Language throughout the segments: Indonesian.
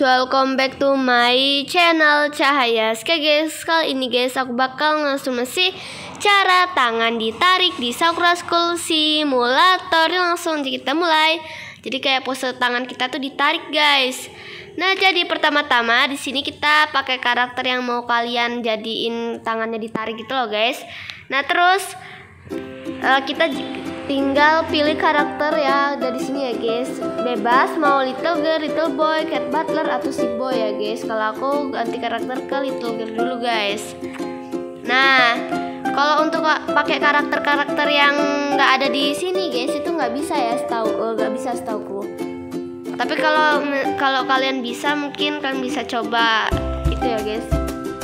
welcome back to my channel. Cahaya Oke guys, kali ini guys aku bakal langsung masih cara tangan ditarik di Sakura School Simulator. Langsung kita mulai. Jadi kayak pose tangan kita tuh ditarik guys. Nah jadi pertama-tama di sini kita pakai karakter yang mau kalian jadiin tangannya ditarik gitu loh guys. Nah terus uh, kita tinggal pilih karakter ya dari sini ya guys. Bebas mau little girl little boy cat butler atau si boy ya guys. Kalau aku ganti karakter ke little girl dulu guys. Nah kalau untuk pakai karakter-karakter yang nggak ada di sini guys itu nggak bisa ya setahu eh, nggak bisa setauku. Tapi kalau kalau kalian bisa mungkin kalian bisa coba itu ya guys.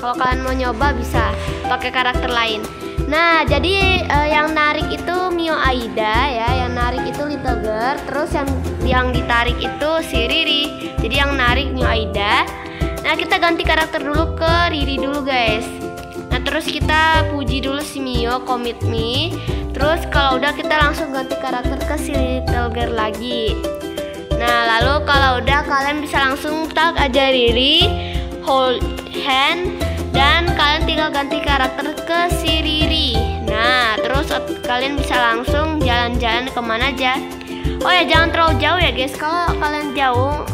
Kalau kalian mau nyoba bisa pakai karakter lain Nah, jadi uh, yang narik itu Mio Aida ya, yang narik itu Little Girl, terus yang yang ditarik itu si Riri. Jadi yang narik Mio Aida. Nah, kita ganti karakter dulu ke Riri dulu, guys. Nah, terus kita puji dulu si Mio, commit me. Terus kalau udah kita langsung ganti karakter ke si Little Girl lagi. Nah, lalu kalau udah kalian bisa langsung tag aja Riri, hold hand dan kalian tinggal ganti karakter ke si Riri. Nah terus kalian bisa langsung jalan-jalan ke mana aja. Oh ya jangan terlalu jauh ya guys. Kalau kalian jauh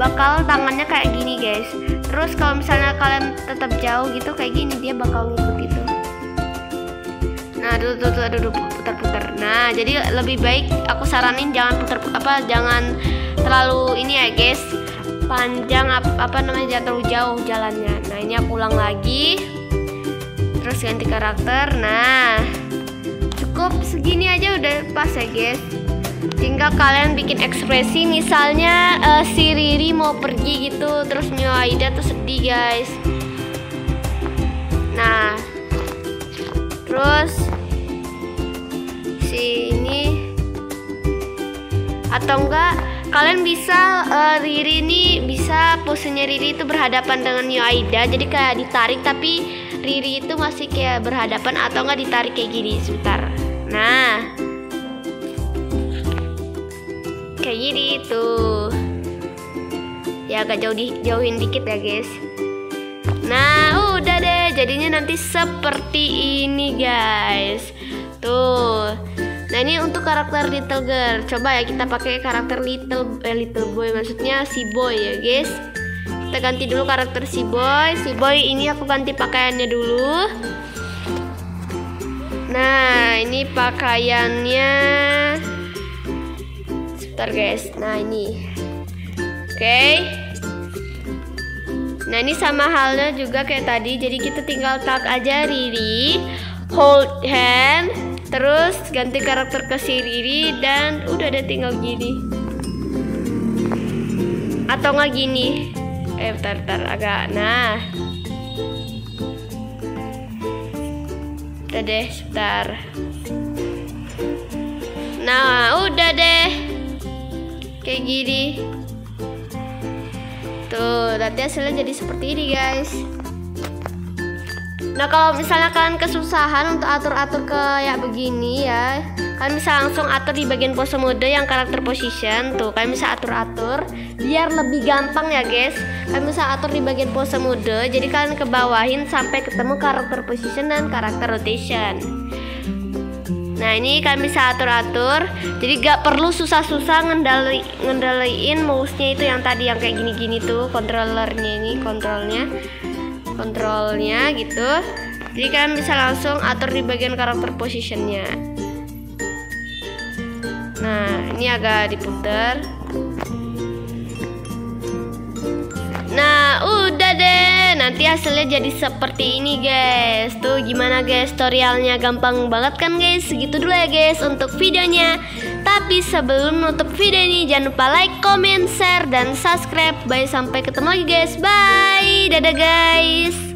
bakal tangannya kayak gini guys. Terus kalau misalnya kalian tetap jauh gitu kayak gini dia bakal ngikut gitu. Nah aduh tuh tuh aduh putar-putar. Nah jadi lebih baik aku saranin jangan putar apa jangan terlalu ini ya guys panjang apa, apa namanya jatuh jauh jalannya. Nah ini aku ulang lagi. Terus ganti karakter. Nah cukup segini aja udah pas ya guys. Tinggal kalian bikin ekspresi misalnya uh, si Riri mau pergi gitu terus Mio Aida tuh sedih guys. Nah terus si ini atau enggak kalian bisa uh, Riri ini bisa posenya Riri itu berhadapan dengan Yoaida. Jadi kayak ditarik tapi Riri itu masih kayak berhadapan atau enggak ditarik kayak gini sebentar. Nah. Kayak gini tuh. Ya agak jauh di, jauhin dikit ya guys. Nah udah deh. Jadinya nanti seperti ini guys. Tuh ini untuk karakter little girl. Coba ya kita pakai karakter little eh, little boy maksudnya si boy ya guys. Kita ganti dulu karakter si boy. Si boy ini aku ganti pakaiannya dulu. Nah ini pakaiannya. Sebentar guys. Nah ini. Oke. Okay. Nah ini sama halnya juga kayak tadi. Jadi kita tinggal tag aja Riri. Hold hand Terus ganti karakter ke si Riri dan udah ada tinggal gini. Atau nggak gini? Eh, bentar, bentar, agak. Nah. Udah deh, sebentar. Nah, udah deh. Kayak gini. Tuh, nanti hasilnya jadi seperti ini, guys. Nah kalau misalnya kalian kesusahan untuk atur-atur kayak begini ya Kalian bisa langsung atur di bagian pose mode yang karakter position. Tuh kalian bisa atur-atur Biar lebih gampang ya guys. Kalian bisa atur di bagian pose mode. Jadi kalian kebawahin sampai ketemu karakter position dan karakter rotation. Nah ini kalian bisa atur-atur. Jadi gak perlu susah-susah ngendali, ngendaliin mouse-nya itu yang tadi yang kayak gini-gini tuh Controllernya ini, kontrolnya kontrolnya gitu jadi kalian bisa langsung atur di bagian karakter positionnya nah ini agak diputar Nah, udah deh. Nanti hasilnya jadi seperti ini, guys. Tuh gimana, guys? Tutorialnya gampang banget kan, guys? Segitu dulu ya, guys, untuk videonya. Tapi sebelum nutup video ini, jangan lupa like, comment, share, dan subscribe. Bye, sampai ketemu lagi, guys. Bye. Dadah, guys.